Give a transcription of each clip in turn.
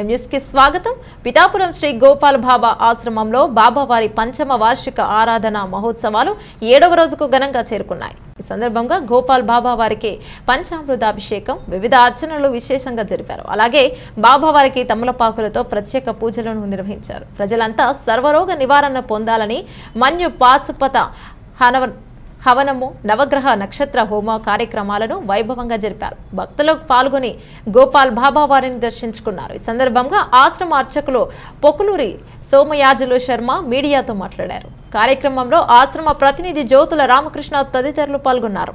ఎంఎస్కి స్వాగతం. పిఠాపురం శ్రీ గోపాల్ బాబా ఆశ్రమంలో బాబావారి పంచమ వార్షిక ఆరాధన మహోత్సవాలు ఏడవ రోజుకు ఘనంగా చేరుకున్నాయి. ఈ సందర్భంగా గోపాల్ బాబా వారికి పంచామృతాభిషేకం వివిధ అర్చనలు విశేషంగా జరిపారు. అలాగే బాబా వారికి తమలపాకులతో ప్రత్యేక పూజలను నిర్వహించారు. ప్రజలంతా సర్వరోగ నివారణ పొందాలని మన్యు పాశుపత హనవ హవనము నవగ్రహ నక్షత్ర హోమ కార్యక్రమాలను వైభవంగా జరిపారు. భక్తులు పాల్గొని గోపాల్ బాబా వారిని దర్శించుకున్నారు. ఈ సందర్భంగా ఆశ్రమ అర్చకులు పొకులూరి సోమయాజులు శర్మ మీడియాతో మాట్లాడారు. కార్యక్రమంలో ఆశ్రమ ప్రతినిధి జ్యోతుల రామకృష్ణ తదితరులు పాల్గొన్నారు.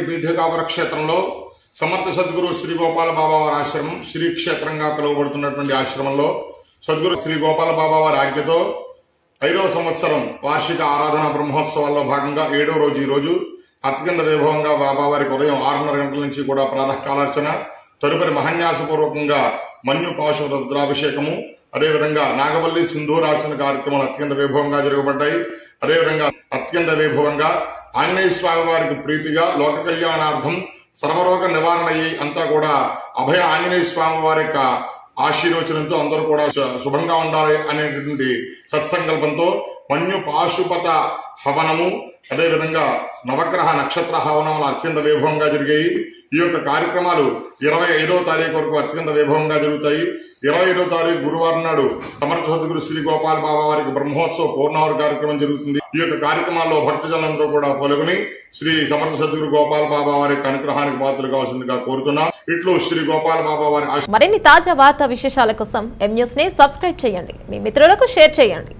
ఉన్నటువంటి పీఠకాపుర క్షేత్రంలో సమర్థ సద్గురు శ్రీ గోపాల బాబా వారి ఆశ్రమం శ్రీ క్షేత్రంగా పిలువబడుతున్నటువంటి ఆశ్రమంలో సద్గురు శ్రీ గోపాల బాబా వారి ఆజ్ఞతో ఐదవ సంవత్సరం వార్షిక ఆరాధన బ్రహ్మోత్సవాల్లో భాగంగా ఏడో రోజు ఈ రోజు అత్యంత వైభవంగా బాబావారికి ఉదయం ఆరున్నర గంటల నుంచి కూడా ప్రాతకాలార్చన తదుపరి మహన్యాసపూర్వకంగా మన్యు పాశు రుద్రాభిషేకము అదేవిధంగా నాగవల్లి సింధూరార్చన కార్యక్రమాలు అత్యంత వైభవంగా జరగబడ్డాయి. అదేవిధంగా అత్యంత వైభవంగా ఆంజనేయ స్వామి వారికి ప్రీతిగా లోక కళ్యాణార్థం సర్వరోగ నివారణ అయ్యి అంతా కూడా అభయ ఆంజనేయ స్వామి వారి యొక్క ఆశీర్వచనంతో అందరూ కూడా శుభంగా ఉండాలి అనేటువంటి సత్సంకల్పంతో మన్యు పాశుపత హవనము. అదేవిధంగా నవగ్రహ నక్షత్ర హవనములు అత్యంత వైభవంగా జరిగాయి. ఈ యొక్క కార్యక్రమాలు ఇరవై ఐదవ తారీఖు వరకు అత్యంత వైభవంగా జరుగుతాయి. ఇరవై ఐదవ తారీఖు గురువారం నాడు సమర్థ సద్గురు శ్రీ గోపాల్ బాబా వారికి బ్రహ్మోత్సవ పూర్ణావరి కార్యక్రమం జరుగుతుంది. ఈ యొక్క కార్యక్రమాల్లో భక్తజనులందరూ కూడా పాల్గొని శ్రీ సమర్థ సద్గురు గోపాల్ బాబా వారి అనుగ్రహానికి పాత్రలు కావాల్సిందిగా కోరుతున్నాం. ఇట్లు శ్రీ గోపాల్ బాబా వారి మరిన్ని తాజా వార్తా విశేషాల కోసం ఎం న్యూస్ని సబ్స్క్రైబ్ చేయండి. మీ మిత్రులకు షేర్ చేయండి.